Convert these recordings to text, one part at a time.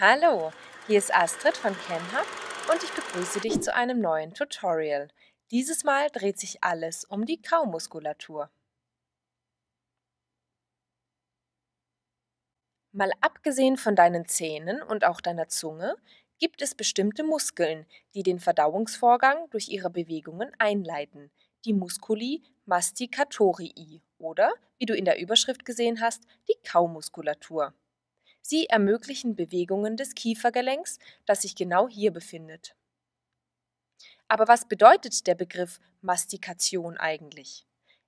Hallo, hier ist Astrid von CanHub und ich begrüße dich zu einem neuen Tutorial. Dieses Mal dreht sich alles um die Kaumuskulatur. Mal abgesehen von deinen Zähnen und auch deiner Zunge gibt es bestimmte Muskeln, die den Verdauungsvorgang durch ihre Bewegungen einleiten, die Musculi masticatorii oder, wie du in der Überschrift gesehen hast, die Kaumuskulatur. Sie ermöglichen Bewegungen des Kiefergelenks, das sich genau hier befindet. Aber was bedeutet der Begriff Mastikation eigentlich?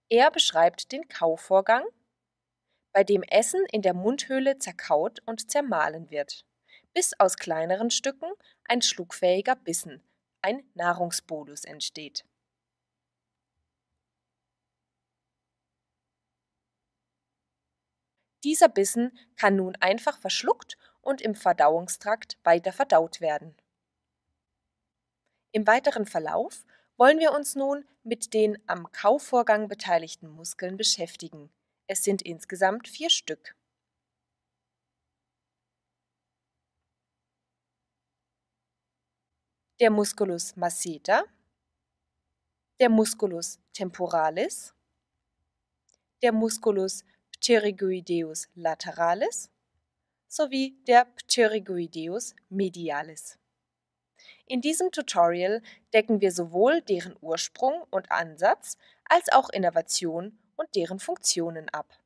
Er beschreibt den Kauvorgang, bei dem Essen in der Mundhöhle zerkaut und zermahlen wird, bis aus kleineren Stücken ein schluckfähiger Bissen, ein Nahrungsbolus entsteht. Dieser Bissen kann nun einfach verschluckt und im Verdauungstrakt weiter verdaut werden. Im weiteren Verlauf wollen wir uns nun mit den am Kauvorgang beteiligten Muskeln beschäftigen. Es sind insgesamt vier Stück. Der Musculus masseter, der Musculus temporalis, der Musculus Pterygoideus lateralis sowie der Pterygoideus medialis. In diesem Tutorial decken wir sowohl deren Ursprung und Ansatz als auch Innovation und deren Funktionen ab.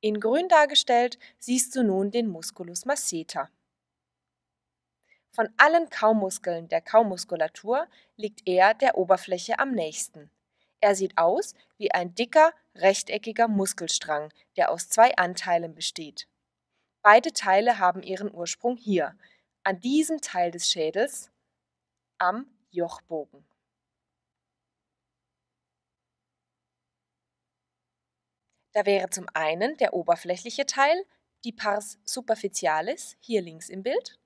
In grün dargestellt siehst du nun den Musculus masseter. Von allen Kaumuskeln der Kaumuskulatur liegt er der Oberfläche am nächsten. Er sieht aus wie ein dicker, rechteckiger Muskelstrang, der aus zwei Anteilen besteht. Beide Teile haben ihren Ursprung hier, an diesem Teil des Schädels, am Jochbogen. Da wäre zum einen der oberflächliche Teil, die Pars superficialis, hier links im Bild.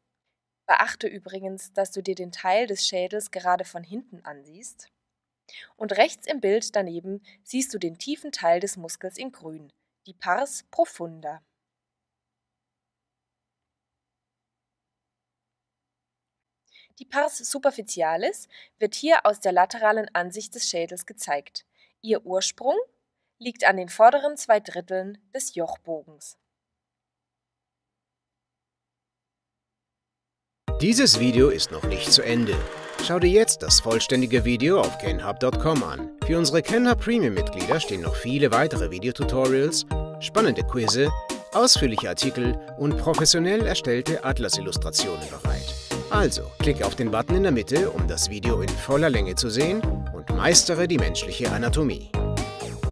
Beachte übrigens, dass du dir den Teil des Schädels gerade von hinten ansiehst. Und rechts im Bild daneben siehst du den tiefen Teil des Muskels in grün, die Pars profunda. Die Pars superficialis wird hier aus der lateralen Ansicht des Schädels gezeigt. Ihr Ursprung liegt an den vorderen zwei Dritteln des Jochbogens. Dieses Video ist noch nicht zu Ende. Schau dir jetzt das vollständige Video auf kenhub.com an. Für unsere Kenhub Premium-Mitglieder stehen noch viele weitere Videotutorials, spannende Quizze, ausführliche Artikel und professionell erstellte Atlas-Illustrationen bereit. Also, klick auf den Button in der Mitte, um das Video in voller Länge zu sehen und meistere die menschliche Anatomie.